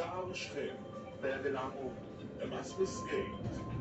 childish thing, they'll be like, oh, am I?